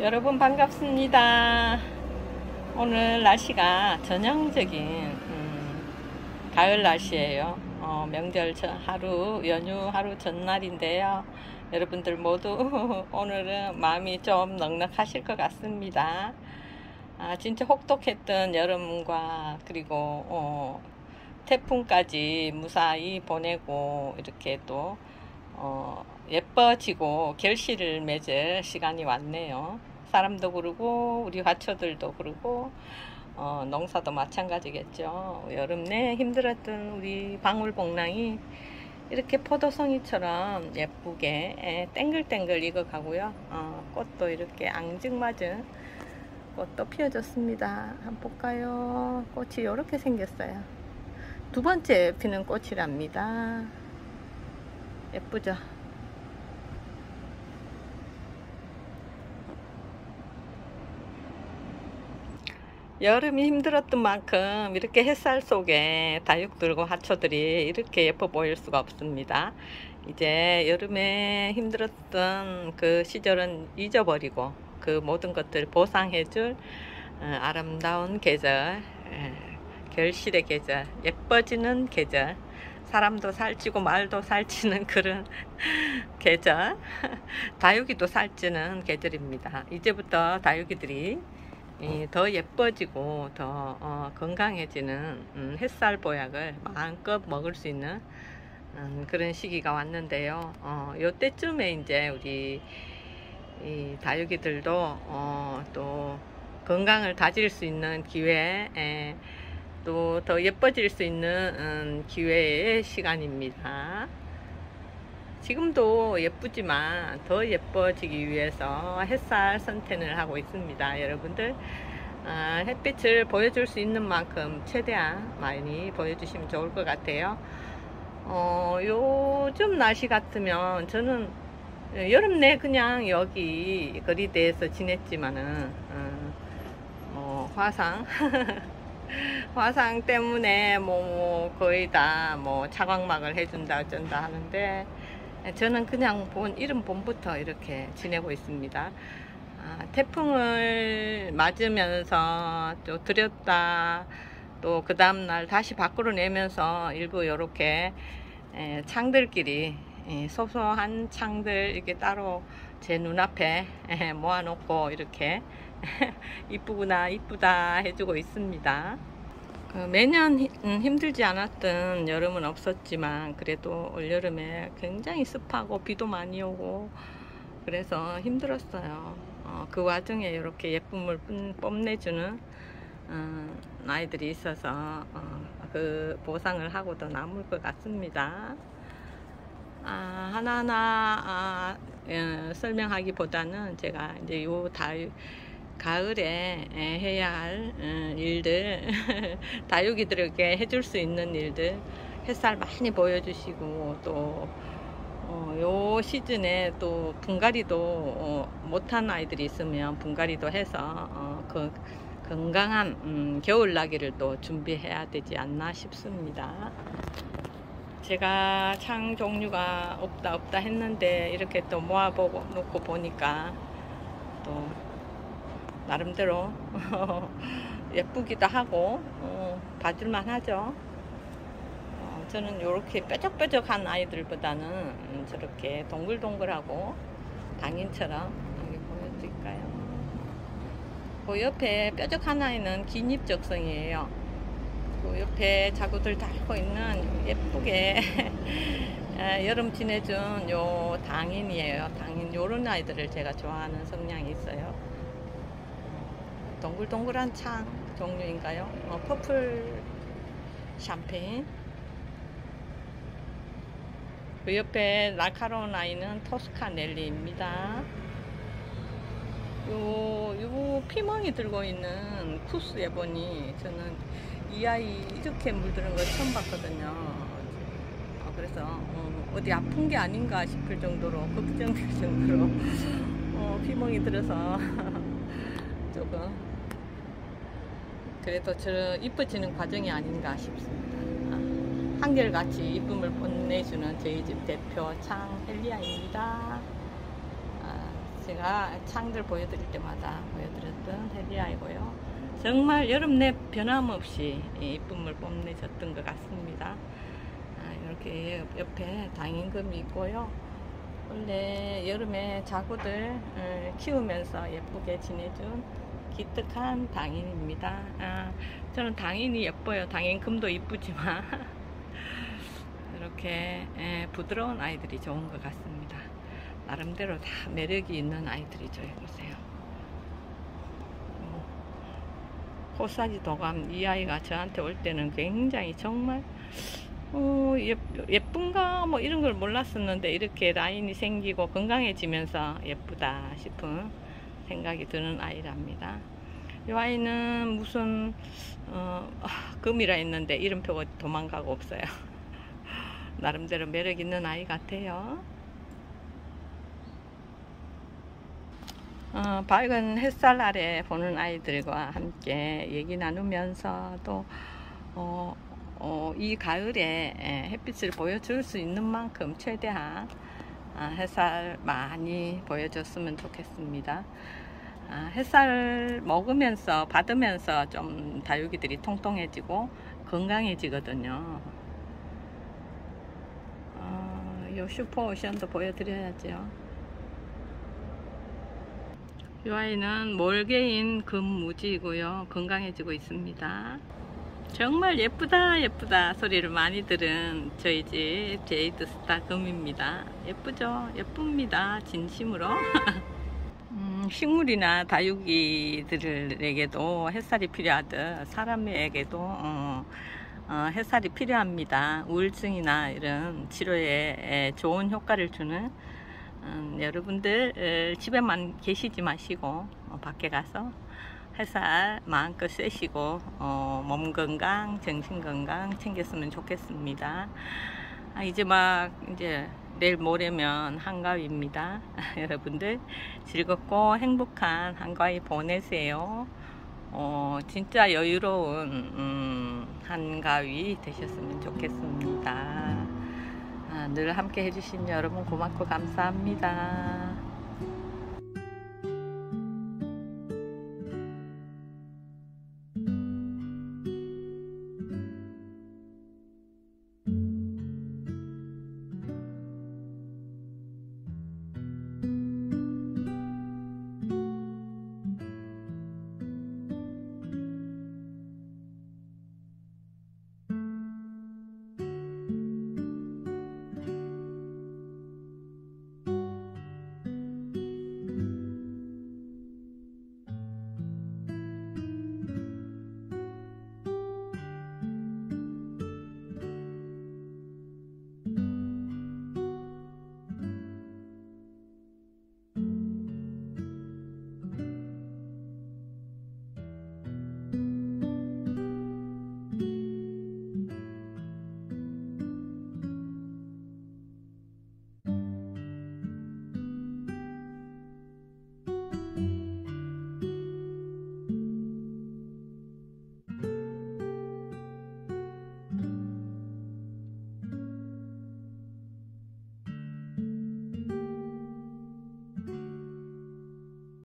여러분 반갑습니다. 오늘 날씨가 전형적인 음, 가을 날씨예요. 어, 명절 전, 하루 연휴 하루 전날인데요. 여러분들 모두 오늘은 마음이 좀 넉넉하실 것 같습니다. 아, 진짜 혹독했던 여름과 그리고 어, 태풍까지 무사히 보내고 이렇게 또 어, 예뻐지고 결실을 맺을 시간이 왔네요. 사람도 그러고 우리 화초들도 그러고 어, 농사도 마찬가지겠죠. 여름 내 힘들었던 우리 방울복랑이 이렇게 포도송이처럼 예쁘게 땡글땡글 익어가고요. 어, 꽃도 이렇게 앙증맞은 꽃도 피어졌습니다. 한번 볼까요? 꽃이 이렇게 생겼어요. 두 번째 피는 꽃이랍니다. 예쁘죠? 여름이 힘들었던 만큼 이렇게 햇살 속에 다육들과 하초들이 이렇게 예뻐 보일 수가 없습니다. 이제 여름에 힘들었던 그 시절은 잊어버리고 그 모든 것들 보상해줄 어, 아름다운 계절, 결실의 계절, 예뻐지는 계절, 사람도 살찌고 말도 살찌는 그런 계절, 다육이도 살찌는 계절입니다. 이제부터 다육이들이 더 예뻐지고 더 어, 건강해지는 음, 햇살 보약을 마음껏 먹을 수 있는 음, 그런 시기가 왔는데요. 어, 요때쯤에 이제 우리 다육이들도 어, 또 건강을 다질 수 있는 기회에 또더 예뻐질 수 있는 음, 기회의 시간입니다. 지금도 예쁘지만 더 예뻐지기 위해서 햇살 선텐을 하고 있습니다. 여러분들 아, 햇빛을 보여줄 수 있는 만큼 최대한 많이 보여주시면 좋을 것 같아요. 어, 요즘 날씨 같으면 저는 여름 내 그냥 여기 거리대에서 지냈지만은 어, 어, 화상 화상 때문에 뭐 거의 다 뭐 차광막을 해준다 어쩐다 하는데 저는 그냥 본 이름 봄부터 이렇게 지내고 있습니다. 아, 태풍을 맞으면서 또 들였다 또 그 다음날 다시 밖으로 내면서 일부 이렇게 창들끼리 소소한 창들 이렇게 따로 제 눈앞에 모아놓고 이렇게 이쁘구나 이쁘다 해주고 있습니다. 그 매년 음, 힘들지 않았던 여름은 없었지만 그래도 올여름에 굉장히 습하고 비도 많이 오고 그래서 힘들었어요. 어, 그 와중에 이렇게 예쁨을 뽐내주는 어, 아이들이 있어서 어, 그 보상을 하고도 남을 것 같습니다. 아, 하나하나 아, 예, 설명하기보다는 제가 이제 요 다, 가을에 해야 할 어, 일들 다육이들에게 해줄 수 있는 일들 햇살 많이 보여주시고 또 어, 요 시즌에 또 분갈이도 어, 못한 아이들이 있으면 분갈이도 해서 어, 그 건강한 음, 겨울 나기를 또 준비해야 되지 않나 싶습니다. 제가 창 종류가 없다 없다 했는데 이렇게 또 모아보고 놓고 보니까 또 나름대로 예쁘기도 하고 어, 봐줄만 하죠. 어, 저는 이렇게 뾰족뾰족한 아이들보다는 저렇게 동글동글하고 당인처럼 여기 보여드릴까요? 그 옆에 뾰족한 아이는 긴잎적성이에요. 그 옆에 자구들 달고 있는 예쁘게 여름 지내준 요 당인이에요. 당인 요런 아이들을 제가 좋아하는 성향이 있어요 동글동글한 창 종류인가요? 어, 퍼플 샴페인. 그 옆에 날카로운 아이는 토스카 넬리입니다. 요, 요 피멍이 들고 있는 쿠스 에보니 저는 이 아이 이렇게 물드는 거 처음 봤거든요. 어, 그래서 어, 디 아픈 게 아닌가 싶을 정도로 걱정될 정도로 어, 피멍이 들어서 조금 그래도 저 이뻐지는 과정이 아닌가 싶습니다. 아, 한결같이 이쁨을 뽐내주는 저희 집 대표 창 헬리아입니다. 아, 제가 창들 보여드릴 때마다 보여드렸던 헤리아이고요. 정말 여름 내 변함없이 이쁨을 뽐내줬던 것 같습니다. 아, 이렇게 옆에 당인금이 있고요. 원래 여름에 자구들 어, 키우면서 예쁘게 지내준 기특한 당인입니다. 아, 저는 당인이 예뻐요. 당인금도 이쁘지만 이렇게 예, 부드러운 아이들이 좋은 것 같습니다. 나름대로 다 매력이 있는 아이들이죠. 보세요. 음, 호사지 도감 이 아이가 저한테 올 때는 굉장히 정말 어, 예, 예쁜가 뭐 이런 걸 몰랐었는데 이렇게 라인이 생기고 건강해지면서 예쁘다 싶은 생각이 드는 아이랍니다. 이 아이는 무슨 어, 아, 금이라 했는데 이름표가 도망가고 없어요. 나름대로 매력 있는 아이 같아요. 어, 밝은 햇살 아래 보는 아이들과 함께 얘기 나누면서 또 어, 어, 이 가을에 햇빛을 보여줄 수 있는 만큼 최대한 아, 햇살 많이 보여줬으면 좋겠습니다. 아, 햇살 먹으면서 받으면서 좀 다육이들이 통통해지고 건강해지거든요. 어, 요 슈퍼오션도 보여드려야죠. 이 아이는 몰개인 금무지이고요. 건강해지고 있습니다. 정말 예쁘다 예쁘다 소리를 많이 들은 저희 집 제이드 스타 금입니다. 예쁘죠? 예쁩니다. 진심으로. 음, 식물이나 다육이들에게도 햇살이 필요하듯 사람에게도 어, 어, 햇살이 필요합니다. 우울증이나 이런 치료에 좋은 효과를 주는 음, 여러분들 집에만 계시지 마시고 어, 밖에 가서 햇살 마음껏 쐬시고 어, 몸 건강, 정신 건강 챙겼으면 좋겠습니다. 아, 이제 막 이제 내일 모레면 한가위입니다. 여러분들 즐겁고 행복한 한가위 보내세요. 어, 진짜 여유로운 음, 한가위 되셨으면 좋겠습니다. 아, 늘 함께 해주신 여러분 고맙고 감사합니다.